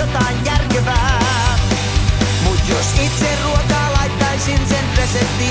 jotain järkevää. Mut jos itse ruokaa laittaisin sen reseptiin,